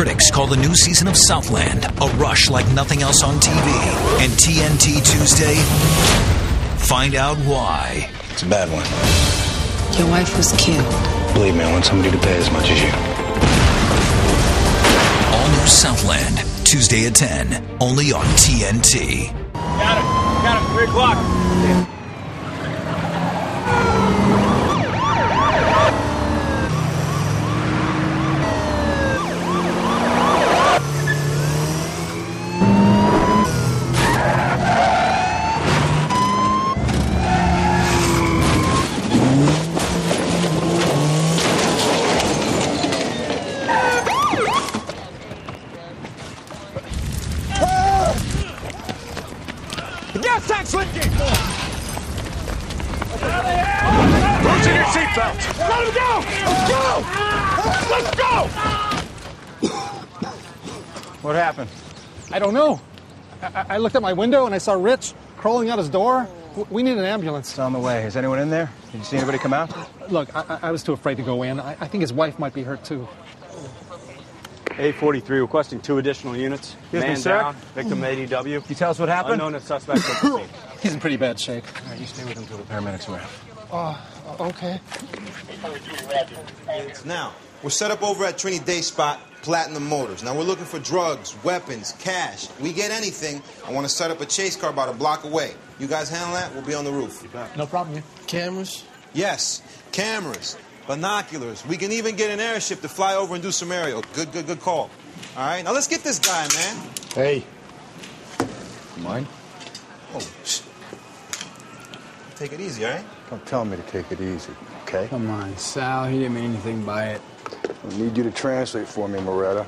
Critics call the new season of Southland a rush like nothing else on TV. And TNT Tuesday, find out why. It's a bad one. Your wife was killed. Believe me, I want somebody to pay as much as you. All new Southland, Tuesday at 10, only on TNT. Got it. Got it. Three o'clock. The gas tank's leaking! Loosen your seatbelt! Let him go! Let's go! Let's go! What happened? I don't know. I, I looked at my window and I saw Rich crawling out his door. We need an ambulance. It's on the way. Is anyone in there? Did you see anybody come out? Look, I, I- I was too afraid to go in. I, I think his wife might be hurt too. A43 requesting two additional units. Excuse me, Man sir? down, victim ADW. Can you tell us what happened? Unknown suspect at the scene. He's in pretty bad shape. All right, you stay with him until the paramedics arrive. Oh, okay. Now, we're set up over at Trinity Day Spot, Platinum Motors. Now, we're looking for drugs, weapons, cash. We get anything, I want to set up a chase car about a block away. You guys handle that? We'll be on the roof. No problem. yeah. Cameras? Yes, cameras, binoculars. We can even get an airship to fly over and do some aerial. Good, good, good call. All right, now let's get this guy, man. Hey. Mine? Oh, sh- Take it easy, all right? Don't tell me to take it easy, okay? Come on, Sal. He didn't mean anything by it. I need you to translate for me, Moretta.